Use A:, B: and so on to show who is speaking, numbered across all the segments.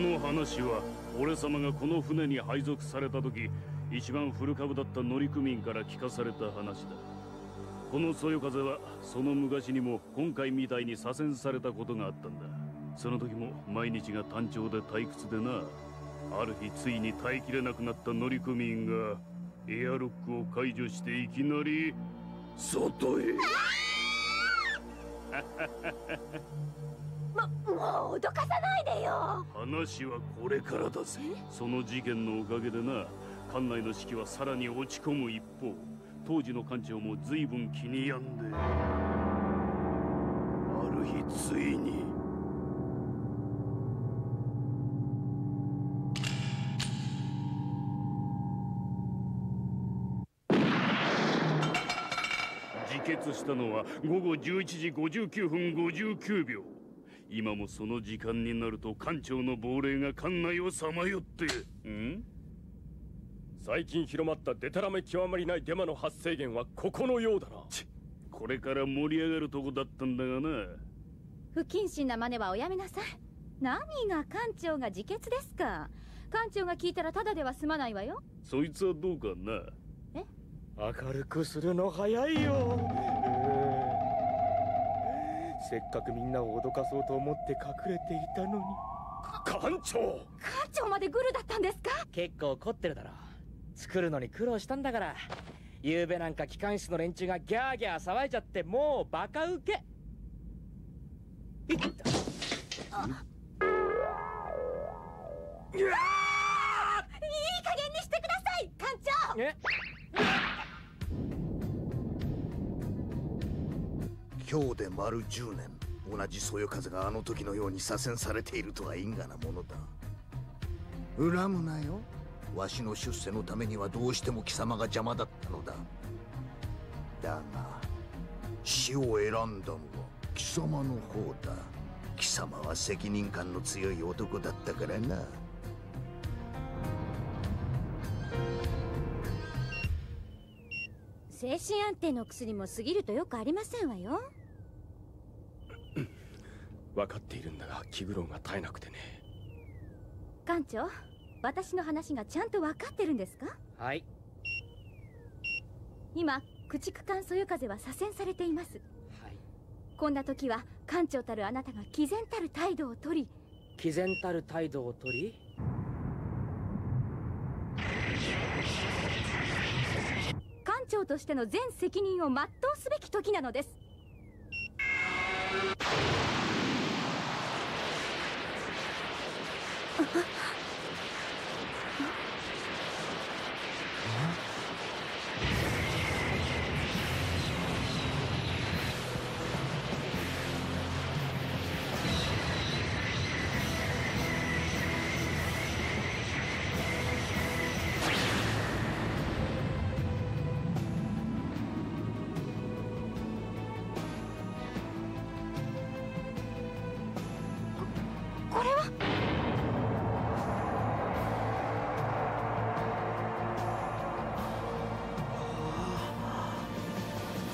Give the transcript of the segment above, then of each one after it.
A: の話は俺様がこの船に配属された時一番古株だった乗組員から聞かされた話だ。このそよ風はその昔にも今回みたいに左遷されたことがあったんだ。その時も毎日が単調で退屈でな。ある日ついに耐えきれなくなった乗組員がエアロックを解除していきなり外へ。
B: ももう脅かさないでよ。
A: 話はこれからだぜ。その事件のおかげでな館内の士気はさらに落ち込む一方。当時の館長も随分気に病んで。ある日ついに。自決したのは午後11時59分59秒今もその時間になると艦長の亡霊が館内をさまよって。
C: ん？最近広まったデタラメ極まりないデマの発生源はここのようだな。
A: これから盛り上がるとこだったんだがな。
B: 不謹慎な真似はおやめなさい。何が艦長が自決ですか？艦長が聞いたらただでは済まないわよ。
A: そいつはどうかな？
C: 明るくするの早いよせっかくみんなを脅かそうと思って隠れていたのに。艦長！
B: 艦長までグルだったんですか？
D: 結構怒ってるだろ。作るのに苦労したんだから。昨べなんか機関室の連中がギャーギャー騒いじゃってもうバカウケいった！
B: いい加減にしてください艦長！
D: え？
E: 今日で丸10年。同じそよ風があの時のように左遷されているとは因果なものだ。恨むなよ。わしの出世のためにはどうしても貴様が邪魔だったのだ。だが死を選んだのは貴様の方だ。貴様は責任感の強い男だったからな。
B: 精神安定の薬も過ぎるとよくありませんわよ。
C: 分かっているんだが気苦労が絶えなくてね。
B: 艦長私の話がちゃんと分かってるんですか？
D: はい。
B: 今駆逐艦そよ風は左遷されています。
D: はい。
B: こんな時は艦長たるあなたが毅然たる態度をとり。
D: 毅然たる態度をとり？
B: 艦長としての全責任を全うすべき時なのですこ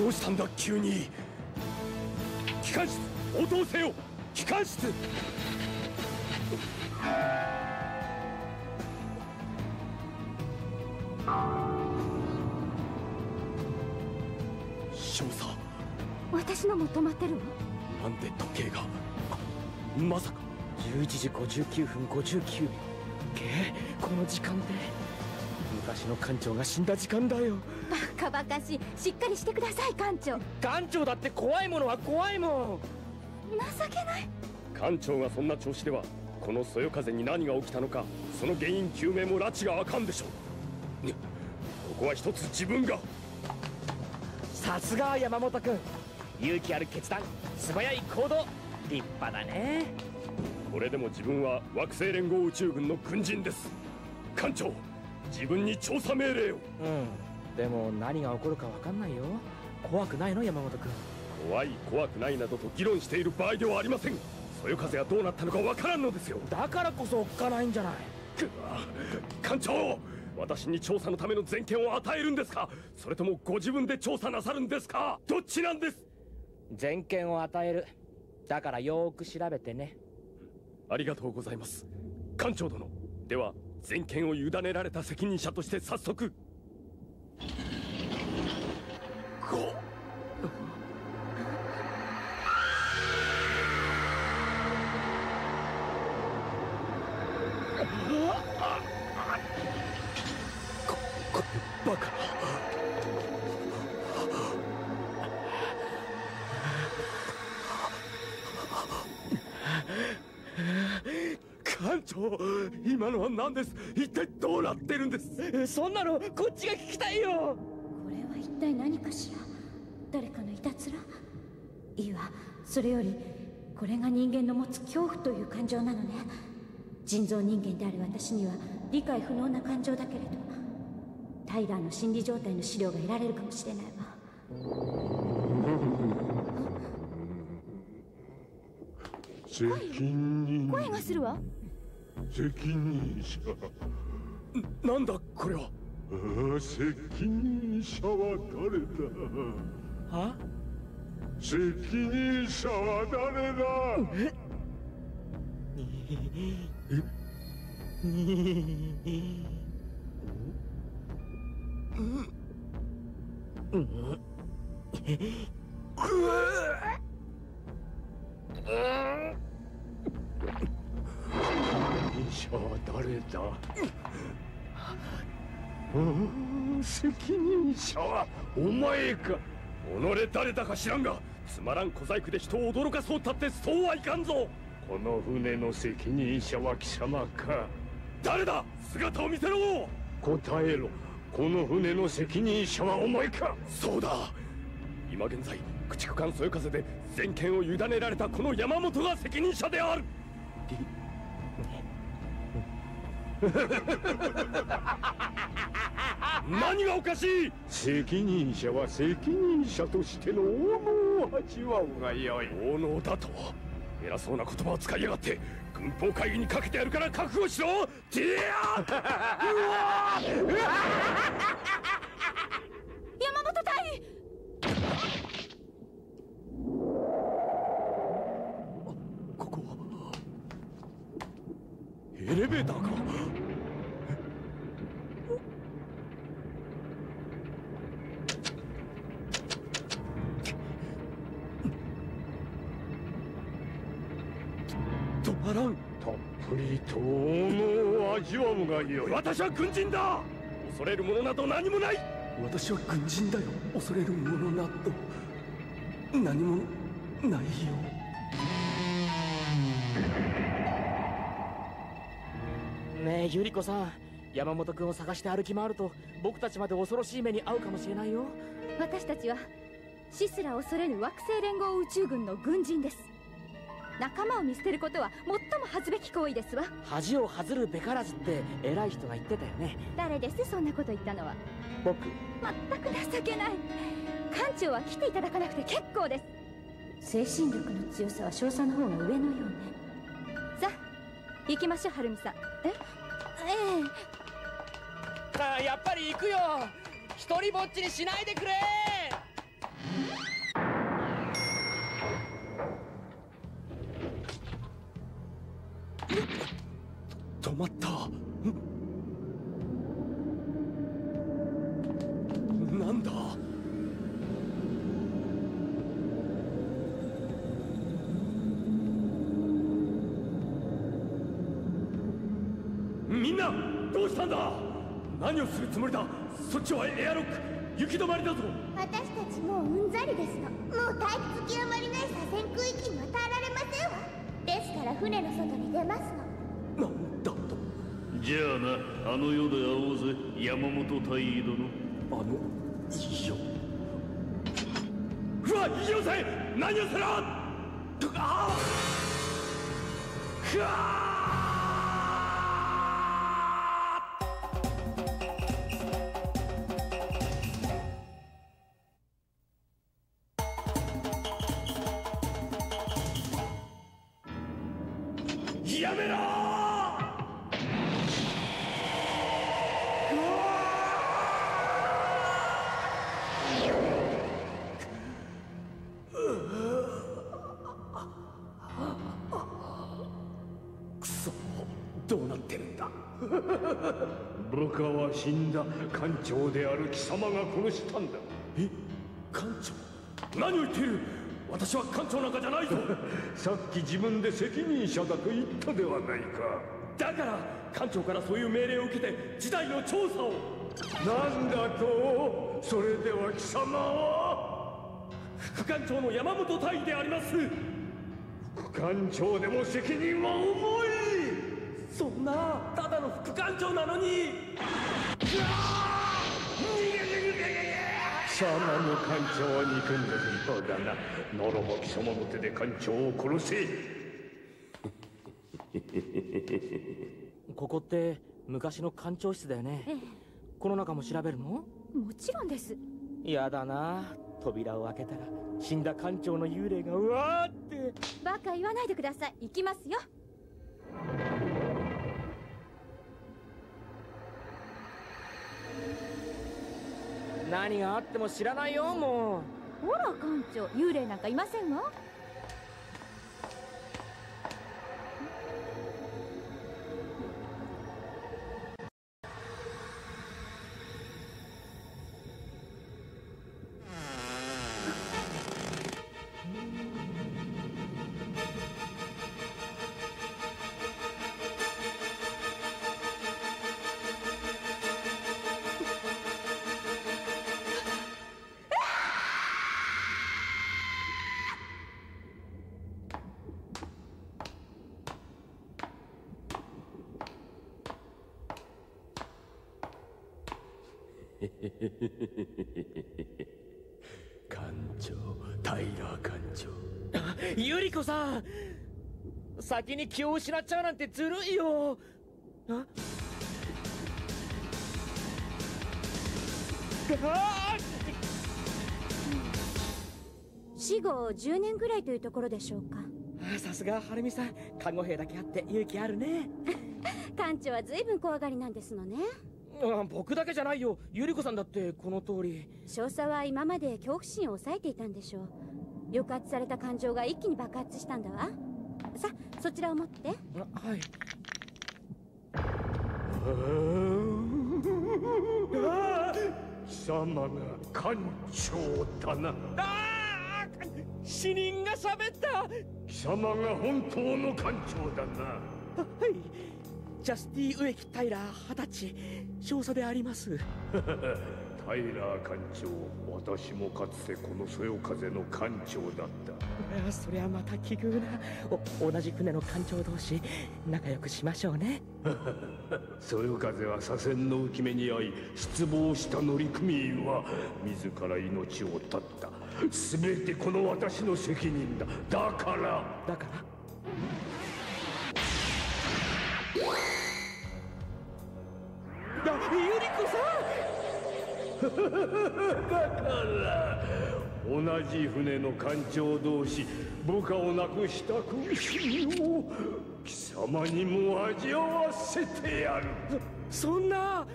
C: どうしたんだ急に。機関室応答せよ。機関室少佐
B: 私のも止まってるわ。
C: なんで時計が。あまさか。
D: 11時59分59秒けこの時間で。昔の艦長が死んだ時間だよ
B: バカバカしい。しっかりしてください艦長。
D: 艦長だって怖いものは怖いもん。
B: 情けない。
C: 艦長がそんな調子ではこのそよ風に何が起きたのかその原因究明も拉致があかんでしょう。にここは一つ自分が。
D: さすが山本君。勇気ある決断。素早い行動。立派だね。
C: これでも自分は惑星連合宇宙軍の軍人です。艦長自分に調査命令を。
D: うんでも何が起こるか分かんないよ。怖くないの山本君。
C: 怖い怖くないなどと議論している場合ではありません。そよ風がどうなったのかわからんのですよ。
D: だからこそおっかないんじゃない。
C: くわ艦長！私に調査のための全権を与えるんですか？それともご自分で調査なさるんですか？どっちなんです？
D: 全権を与える。だからよーく調べてね。
C: ありがとうございます。艦長殿。では全権を委ねられた責任者として早速今のは何です？一体どうなってるんです？
D: そんなのこっちが聞きたいよ。
B: これは一体何かしら？誰かのいたずら？いいわ。それよりこれが人間の持つ恐怖という感情なのね。人造人間である私には理解不能な感情だけれど。タイラーの心理状態の資料が得られるかもしれないわ。
F: 責任
B: 声がするわ
F: 責任者。
C: なんだこれは？
F: 責任者は誰だ？
D: は？
F: 責任者は誰だ？責任者は誰だ。うん責任者はお前か。
C: 己誰だか知らんがつまらん小細工で人を驚かそうたってそうはいかんぞ。
F: この船の責任者は貴様か。
C: 誰だ姿を見せろ。
F: 答えろ。この船の責任者はお前か。
C: そうだ。今現在駆逐艦そよ風で全権を委ねられたこの山本が責任者である。何がおかしい?
F: 責任者は責任者としての王能を味わうがよい。
C: 王能だと偉そうな言葉を使いやがって軍法会議にかけてやるから覚悟しろ。てや
B: 山本隊
C: ここは。エレベーターか
F: 味わうがよい
C: 私は軍人だ。恐れるものなど何もない。
A: 私は軍人だよ。恐れるものなど。何もないよ。
D: ねえゆり子さん。山本君を探して歩き回ると僕たちまで恐ろしい目に遭うかもしれないよ。
B: 私たちは死すら恐れぬ惑星連合宇宙軍の軍人です仲間を見捨てることは最も恥ずべき行為ですわ。
D: 恥を恥ずるべからずって偉い人が言ってたよね。
B: 誰です？そんなこと言ったのは。
D: 僕。
B: 全く情けない。艦長は来ていただかなくて結構です。精神力の強さは少佐の方が上のようね。さあ行きましょうはるみさん。え？ええ。
D: あやっぱり行くよ。一人ぼっちにしないでくれ
C: 止まった。なんだ？みんなどうしたんだ？何をするつもりだ？そっちはエアロック行き止まりだぞ。
G: 私たちもううんざりですの。もう退屈極まりない左遷区域に渡られませんわですから船の外に出ますの。
C: なんだと？
A: じゃあなあの世で会おうぜ山本大尉殿。
C: あのいいようわよせ何をする？あ あやめろどうなってるんだ？
F: 部下は死んだ艦長である貴様が殺したんだ。
C: え艦長？何を言っている？私は艦長なんかじゃないぞ。
F: さっき自分で責任者だと言ったではないか。
C: だから艦長からそういう命令を受けて事態の調査を。
F: なんだとそれでは貴様は？
C: 副艦長の山本大尉であります。
F: 副艦長でも責任は重い。
C: そんなただの副艦長なのに
F: 貴様も艦長を憎んでるようだな。ならば貴様の手で艦長を殺せ。
D: ここって昔の艦長室だよね、
B: ええ。
D: この中も調べるの？
B: もちろんです。
D: やだな。扉を開けたら死んだ艦長の幽霊がうわーって。
B: バカ言わないでください。行きますよ
D: 何があっても知らないよもう。
B: ほら館長。幽霊なんかいませんわ
C: 艦長タイラー艦長
D: うゆり子さん先に気を失っちゃうなんてずるいよ。あ？あ
B: 死後10年ぐらいというところでしょうか。
D: ーさすがはるみさん。看護兵だけあって勇気あるね。
B: 艦長は随分怖がりなんですのね
D: あ僕だけじゃないよ。ゆり子さんだってこの通り。
B: 少佐は今まで恐怖心を抑えていたんでしょう。抑圧された感情が一気に爆発したんだわ。さそちらを持って。
D: あはい。
F: 貴様が艦長だな。
D: あー死人が喋った。
F: 貴様が本当の艦長だな。
D: はいジャスティ植木タイラー二十歳少佐であります。
F: タイラー艦長私もかつてこのそよ風の艦長だった。
D: そりゃまた奇遇な。お同じ船の艦長同士仲良くしましょうね。
F: そよ風は左遷の浮き目に遭い失望した乗組員は自ら命を絶った。全てこの私の責任だ。だから。
D: だから？あゆり子さん
F: だから同じ船の艦長同士部下を亡くした苦しみを貴様にも味わわせてやる。
D: そんな。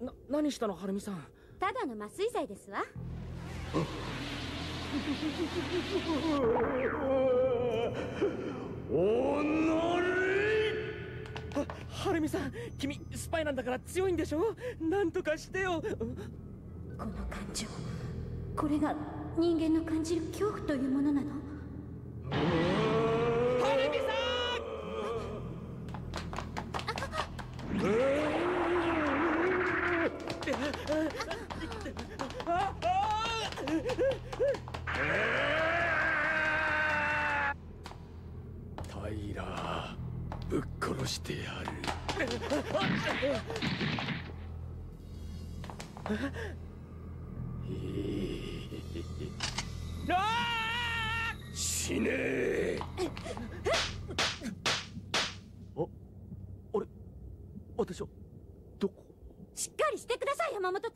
D: な何したのはるみさん。
B: ただの麻酔剤ですわ
F: おのれ。
D: ははるみさん君スパイなんだから強いんでしょ？なんとかしてよ。
B: この感情。これが人間の感じる恐怖というものなの。
D: はるみさん！あ
C: タ死ね。え
D: ああれ？私はどこ？
B: しっかりしてください山本大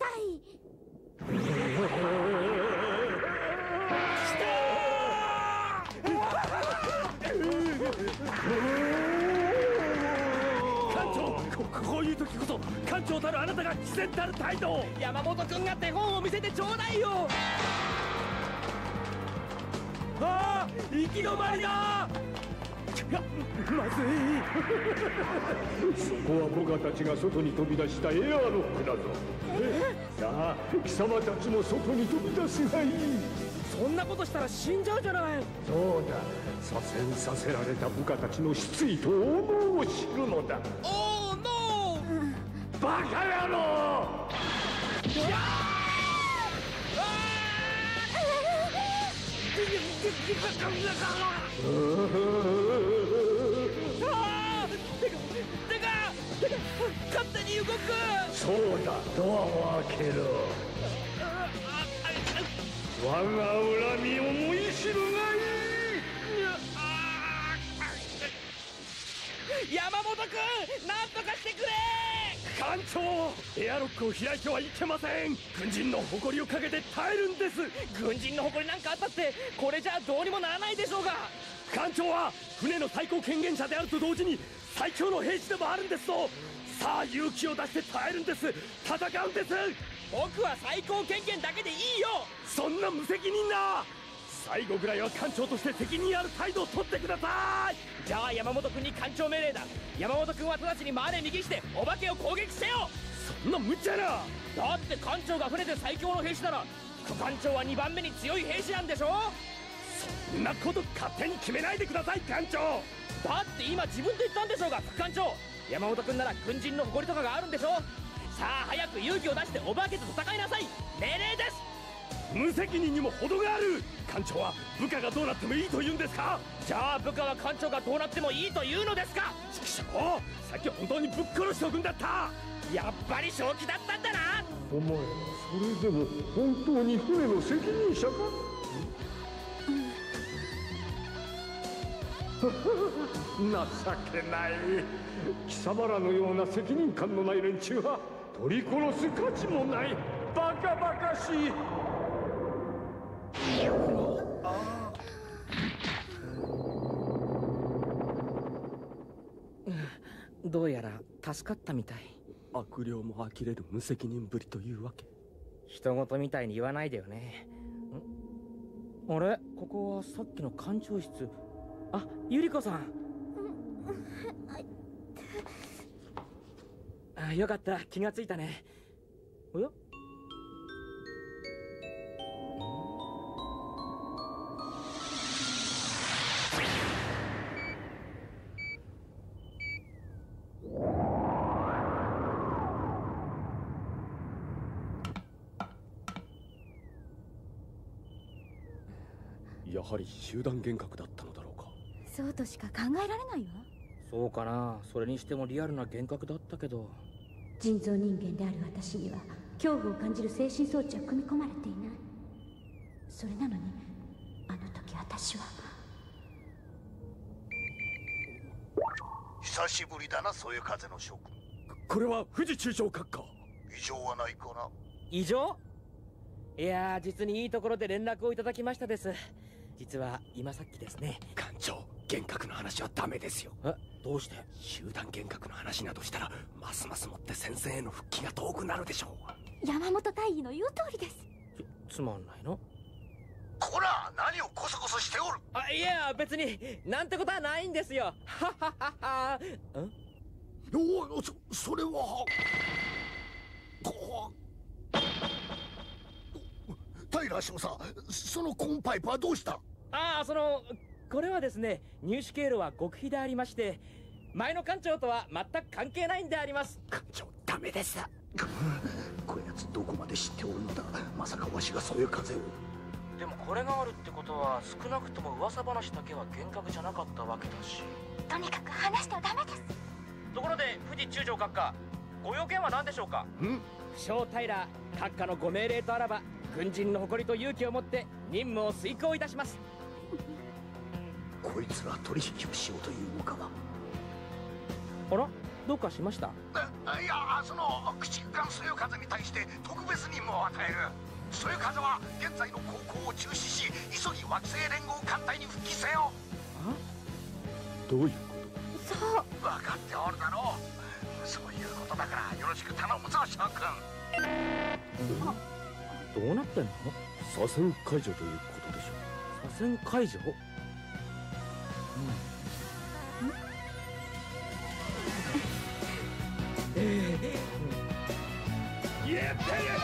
C: ここういう時こそ艦長たるあなたが毅然たる態度を。
D: 山本君が手本を見せてちょうだいよ。
C: 行き止まりだ。まず
F: い。そこは僕たちが外に飛び出したエアロックだぞ。さあ貴様たちも外に飛び出すがい。い
D: そんなことしたら死んじゃうじゃない。
F: そうだ。左遷させられた部下たちの失意と王道を知るのだ。
D: おーノ
F: ーバカ野郎！
D: 勝手に動く！
F: そうだドアを開けろ。我が恨み思い知るがい
D: い。山本君なんとかしてくれ
C: 艦長エアロックを開いてはいけません。軍人の誇りをかけて耐えるんです。
D: 軍人の誇りなんかあったってこれじゃどうにもならないでしょうが。
C: 艦長は船の最高権限者であると同時に最強の兵士でもあるんですとさあ勇気を出して耐えるんです。戦うんです。
D: 僕は最高権限だけでいいよ。
C: そんな無責任な最後ぐらいは艦長として責任ある態度を取ってください。
D: じゃあ山本君に艦長命令だ。山本君は直ちに回れ右してお化けを攻撃せよ。
C: そんな無茶な。
D: だって艦長が船で最強の兵士なら副艦長は2番目に強い兵士なんでしょ？
C: そんなこと勝手に決めないでください艦長。
D: だって今自分で言ったんでしょうが副艦長。山本君なら軍人の誇りとかがあるんでしょ？さあ早く勇気を出してお化けと戦いなさい。命令です
C: 無責任にも程がある艦長は部下がどうなってもいいと言うんですか？
D: じゃあ部下は艦長がどうなってもいいというのですか？
C: 畜生さっき本当にぶっ殺しておくんだった！
D: やっぱり正気だったんだな！
F: お前それでも本当に船の責任者か？情けない。貴様らのような責任感のない連中は取り殺す価値もない。バカバカしい
D: どうやら助かったみたい。
C: 悪霊も呆れる無責任ぶりというわけ。
D: 人事みたいに言わないでよね。あれ？ここはさっきの館長室。あゆり子さん。あよかった。気がついたね。おや？
C: はり集団幻覚だったのだろうか。
B: そうとしか考えられないわ。
D: そうかな。それにしてもリアルな幻覚だったけど。
B: 人造人間である私には恐怖を感じる精神装置は組み込まれていない。それなのにあの時私は。
E: 久しぶりだなそよ風の諸君
C: これは富士中将閣下。
E: 異常はないかな。
D: 異常？いやー実にいいところで連絡をいただきましたです実は今さっきですね。
C: 艦長幻覚の話はダメですよ。
D: え？どうして？
C: 集団幻覚の話などしたらますますもって先生への復帰が遠くなるでしょ
B: う。山本大尉の言う通りです。
D: つつまんないの？
E: こら何をコソコソしておる？
D: あいや別になんてことはないんですよ。はははは。ん？
E: おおそそれはこタイラー少佐そのコーンパイプはどうした？
D: ああそのこれはですね入手経路は極秘でありまして前の艦長とは全く関係ないんであります。
C: 艦長ダメです。
E: こやつどこまで知っておるのだ。まさかわしがそういう風を。
D: でもこれがあるってことは少なくとも噂話だけは幻覚じゃなかったわけだし。
B: とにかく話してはダメです。
D: ところで富士中将閣下ご用件は何でしょうか？
E: ん？
D: 不詳平閣下のご命令とあらば軍人の誇りと勇気を持って任務を遂行いたします。
E: こいつら取引をしようというのか。は
D: あら？どうかしました？
E: いやその駆逐艦そよ風に対して特別任務を与える。そよ風は現在の航行を中止し急ぎ惑星連合艦隊に復帰せよ。
C: どういう
B: そう
E: 分かっておるだろう。そういうことだからよろしく頼むぞ諸君
D: どうなってんの？
C: 左遷解除ということでしょ
D: 左遷解除？
H: 街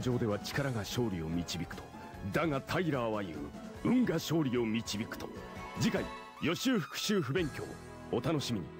C: 戦場では力が勝利を導くと。だがタイラーは言う。運が勝利を導くと。次回予習復習不勉強。お楽しみに。